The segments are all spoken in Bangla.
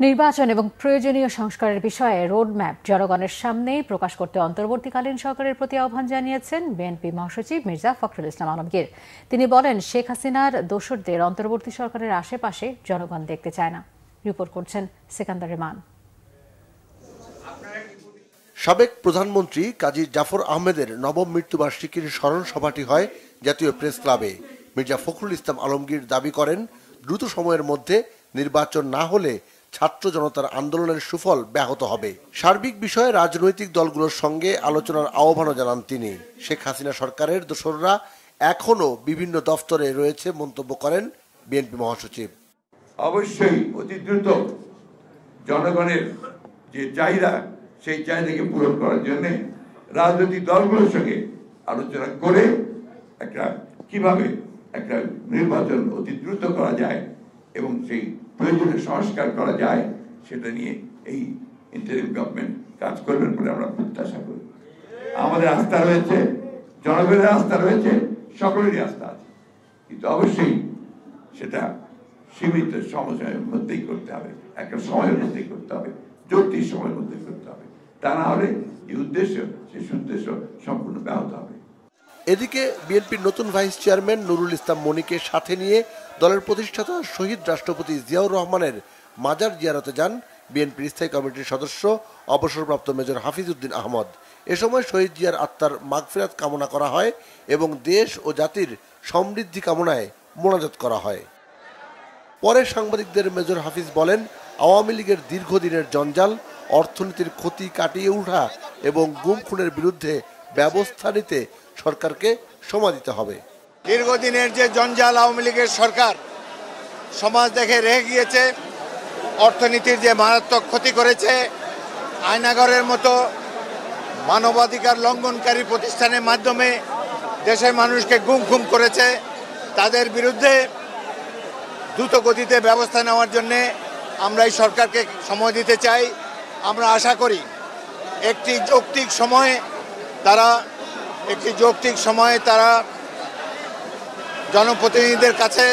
নির্বাচন এবং প্রয়োজনীয় সংস্কারের বিষয়ে রোডম্যাপ জনগণের সামনে প্রকাশ করতে অন্তর্বর্তীকালীন সরকারের প্রতি আহ্বান জানিয়েছেন বিএনপি মহাসচিব মির্জা ফখরুল ইসলাম আলমগীর। তিনি বলেন, শেখ হাসিনার দোসরদের অন্তর্বর্তী সরকারের আশেপাশে জনগণ দেখতে চায় না। রিপোর্ট করছেন সেকান্দার রেমান। সাবেক প্রধানমন্ত্রী কাজী জাফর আহমেদের নবম মৃত্যুবার্ষিকীর স্মরণ সভাটি হয় জাতীয় প্রেস ক্লাবে। মির্জা ফখরুল ইসলাম আলমগীর দাবি করেন, দ্রুত সময়ের মধ্যে নির্বাচন না হলে ছাত্র জনতার আন্দোলনের সুফল ব্যাহত হবে। সার্বিক বিষয়ে রাজনৈতিক দলগুলোর সঙ্গে আলোচনার আহ্বানও জানান তিনি। শেখ হাসিনা সরকারের দোসররা এখনও বিভিন্ন দফতরে রয়েছে মন্তব্য করেন বিএনপি মহাসচিব। অবশ্যই অতি দ্রুত জনগণের যে চাহিদা, সেই চাহিদাকে পূরণ করার জন্য রাজনৈতিক দলগুলোর সঙ্গে আলোচনা করে একটা, কীভাবে একটা নির্বাচন অতি দ্রুত করা যায় এবং সেই প্রয়োজনীয় সংস্কার করা যায়, সেটা নিয়ে এই ইন্টারিম গভর্নমেন্ট কাজ করবেন বলে আমরা প্রত্যাশা করি। আমাদের আস্থা রয়েছে, জনগণের আস্থা রয়েছে, সকলেরই আস্থা আছে। কিন্তু অবশ্যই সেটা সীমিত সময়ের মধ্যেই করতে হবে, একটা সময়ের মধ্যেই করতে হবে জটিল সময়ের মধ্যে করতে হবে। তা না হলে এই উদ্দেশ্য সেই উদ্দেশ্য সম্পূর্ণ ব্যাহত হবে। এদিকে বিএনপির নতুন ভাইস চেয়ারম্যান নুরুল ইসলাম মনিকে সাথে নিয়ে দলের প্রতিষ্ঠাতা শহীদ রাষ্ট্রপতি জিয়াউর রহমানের মাজার জিয়ারতে যান বিএনপির স্থায়ী কমিটির সদস্য অবসরপ্রাপ্ত মেজর হাফিজউদ্দিন আহমদ। এ সময় শহীদ জিয়ার আত্মার মাগফিরাত কামনা করা হয় এবং দেশ ও জাতির সমৃদ্ধি কামনায় মোনাজাত করা হয়। পরে সাংবাদিকদের মেজর হাফিজ বলেন, আওয়ামী লীগের দীর্ঘদিনের জঞ্জাল, অর্থনীতির ক্ষতি কাটিয়ে ওঠা এবং গুম খুনের বিরুদ্ধে ব্যবস্থা নিতে সরকারকে সময় দিতে হবে। দীর্ঘদিনের যে জঞ্জাল আওয়ামী লীগের সরকার, সমাজ দেখে রেখে গিয়েছে, অর্থনীতির যে মারাত্মক ক্ষতি করেছে, আয়নাগরের মতো মানবাধিকার লঙ্ঘনকারী প্রতিষ্ঠানের মাধ্যমে দেশের মানুষকে গুম করেছে, তাদের বিরুদ্ধে দ্রুত গতিতে ব্যবস্থা নেওয়ার জন্যে আমরা এই সরকারকে সময় দিতে চাই। আমরা আশা করি, একটি যৌক্তিক সময়ে তারা একটি যৌক্তিক সময়ে তারা জনপ্রতিনিধিদের কাছে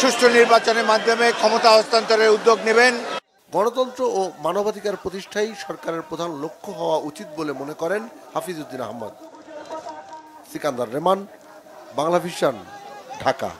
সুষ্ঠু নির্বাচনের মাধ্যমে ক্ষমতা হস্তান্তরের উদ্যোগ নেবেন। গণতন্ত্র ও মানবাধিকার প্রতিষ্ঠাই সরকারের প্রধান লক্ষ্য হওয়া উচিত বলে মনে করেন হাফিজ উদ্দিন আহমদ। সিকান্দার রেমান বাংলা ভিশন ঢাকা।